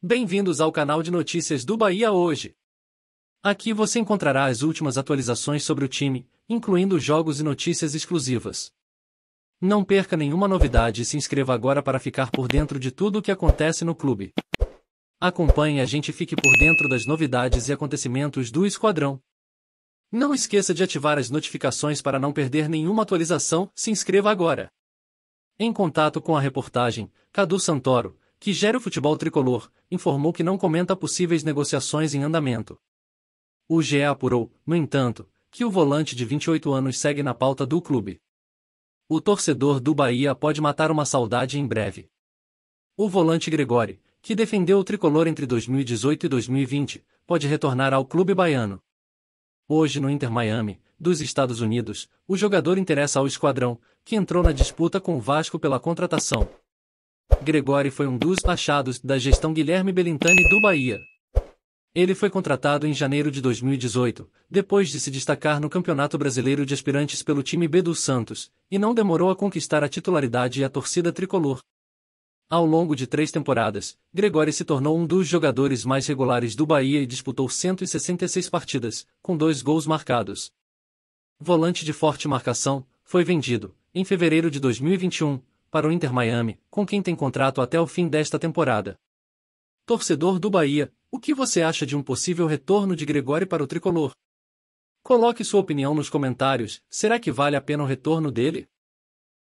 Bem-vindos ao canal de notícias do Bahia hoje. Aqui você encontrará as últimas atualizações sobre o time, incluindo jogos e notícias exclusivas. Não perca nenhuma novidade e se inscreva agora para ficar por dentro de tudo o que acontece no clube. Acompanhe a gente e fique por dentro das novidades e acontecimentos do esquadrão. Não esqueça de ativar as notificações para não perder nenhuma atualização, se inscreva agora. Em contato com a reportagem, Cadu Santoro, que gera o futebol tricolor, informou que não comenta possíveis negociações em andamento. O GE apurou, no entanto, que o volante de 28 anos segue na pauta do clube. O torcedor do Bahia pode matar uma saudade em breve. O volante Gregori, que defendeu o tricolor entre 2018 e 2020, pode retornar ao clube baiano. Hoje no Inter Miami, dos Estados Unidos, o jogador interessa ao esquadrão, que entrou na disputa com o Vasco pela contratação. Gregori foi um dos achados da gestão Guilherme Belintani do Bahia. Ele foi contratado em janeiro de 2018, depois de se destacar no Campeonato Brasileiro de Aspirantes pelo time B do Santos, e não demorou a conquistar a titularidade e a torcida tricolor. Ao longo de três temporadas, Gregori se tornou um dos jogadores mais regulares do Bahia e disputou 166 partidas, com dois gols marcados. Volante de forte marcação, foi vendido, em fevereiro de 2021, para o Inter Miami, com quem tem contrato até o fim desta temporada. Torcedor do Bahia, o que você acha de um possível retorno de Gregório para o tricolor? Coloque sua opinião nos comentários, será que vale a pena o retorno dele?